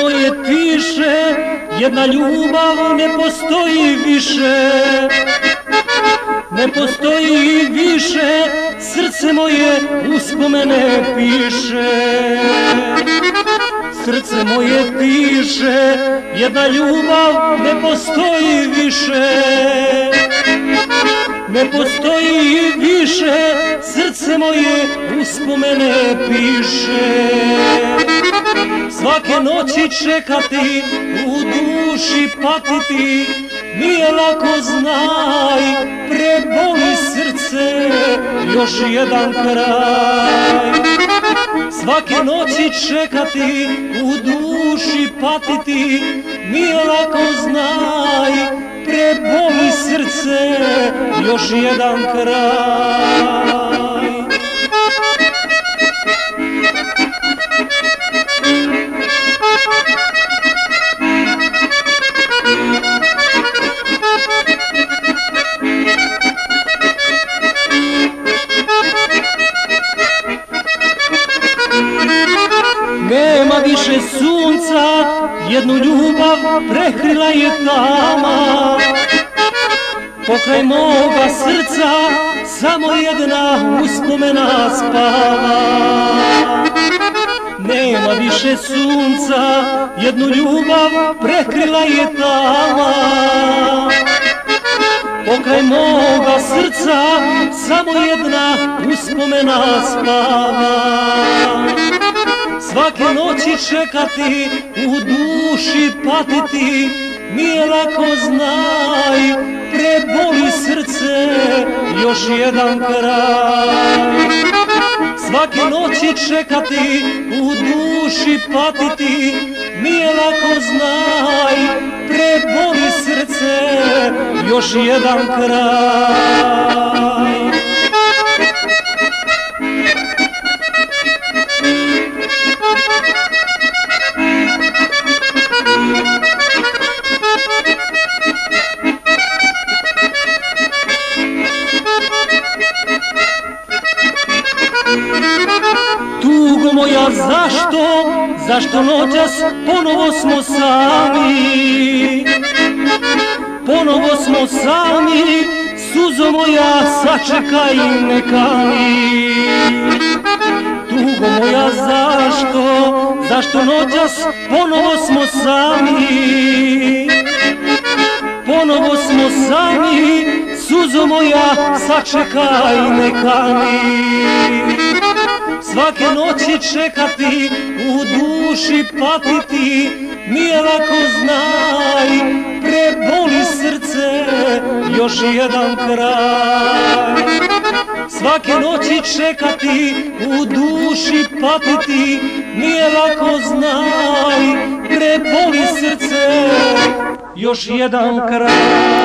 Srce moje piše, jedna ljubav ne postoji više Ne postoji više, srce moje uspomene piše Srce moje piše, jedna ljubav ne postoji više Ne postoji više, srce moje uspomene piše Svake noći čekati, u duši patiti, nije lako znaj, preboli srce, još jedan kraj. Svake noći čekati, u duši patiti, nije lako znaj, preboli srce, još jedan kraj. Nema više sunca, jednu ljubav prekrila je tama. Pokraj moga srca samo jedna uspomena spava. Nema više sunca, jednu ljubav prekrila je tama. Pokraj moga srca samo jedna uspomena spava Svake noći čekati, u duši patiti, nije lako znaj, preboli srce, još jedan kraj. Svake noći čekati, u duši patiti, nije lako znaj, preboli srce, još jedan kraj. Zašto, zašto noćas ponovo smo sami? Ponovo smo sami, suzo moja sačekaj nekani Tugo moja zašto, zašto noćas ponovo smo sami? Ponovo smo sami, suzo moja sačekaj Svake noći čekati, u duši patiti, nije lako znaj, preboli srce, još jedan kraj. Svake noći čekati, u duši patiti, nije lako znaj, preboli srce, još jedan kraj.